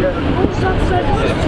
Alan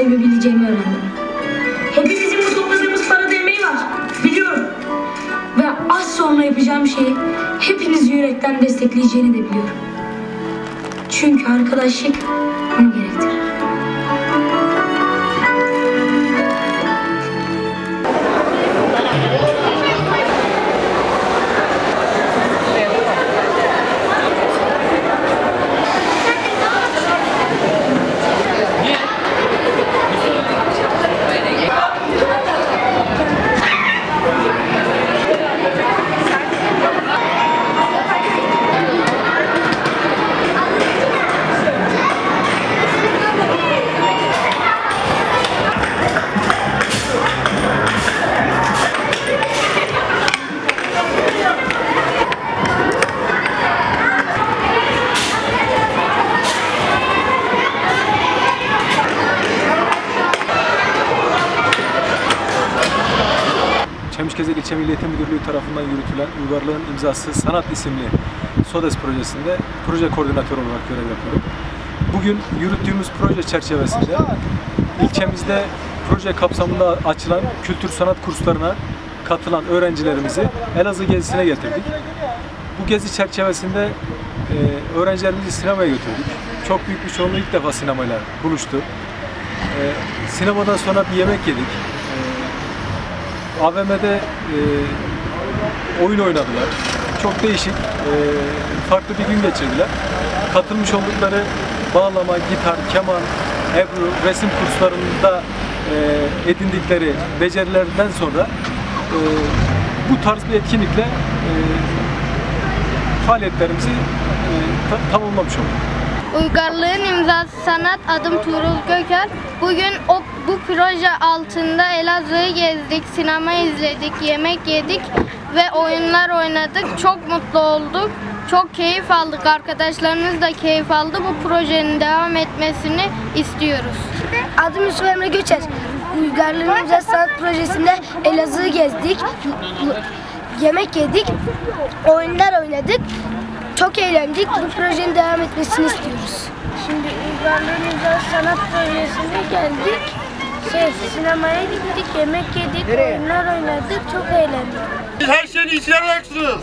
sevebileceğimi öğrendim. Hepimizin bu topladığımız parada emeği var. Biliyorum. Ve az sonra yapacağım şeyi hepinizi yürekten destekleyeceğini de biliyorum. Çünkü arkadaşlık bunu gerektirir. Çemişgezek İlçe Milli Müdürlüğü tarafından yürütülen Uygarlığın İmzası Sanat isimli SODES projesinde proje koordinatörü olarak görev yapıyorum. Bugün yürüttüğümüz proje çerçevesinde ilçemizde proje kapsamında açılan kültür sanat kurslarına katılan öğrencilerimizi Elazığ gezisine getirdik. Bu gezi çerçevesinde e, öğrencilerimizi sinemaya götürdük. Çok büyük bir çoğunluğu ilk defa sinemayla buluştu. E, sinemadan sonra bir yemek yedik. AVM'de e, oyun oynadılar. Çok değişik, e, farklı bir gün geçirdiler. Katılmış oldukları bağlama, gitar, keman, ebru, resim kurslarında e, edindikleri becerilerden sonra e, bu tarz bir etkinlikle e, faaliyetlerimizi e, ta- tamamlamış olduk. Uygarlığın imzası sanat adım Tuğrul Göker. Bugün o bu proje altında Elazığ'ı gezdik, sinema izledik, yemek yedik ve oyunlar oynadık. Çok mutlu olduk. Çok keyif aldık. Arkadaşlarımız da keyif aldı. Bu projenin devam etmesini istiyoruz. Adım Yusuf Emre Göçer. Uygarlığın İmzası Sanat Projesi'nde Elazığ'ı gezdik. Yemek yedik. Oyunlar oynadık. Çok eğlendik. Bu projenin devam etmesini istiyoruz. Şimdi Uygarlığın İmzası Sanat Projesi'ne geldik. Şey, sinemaya gittik, yemek yedik, oyunlar oynadık, çok eğlendik. Her şeyin iyisini yapacaksınız.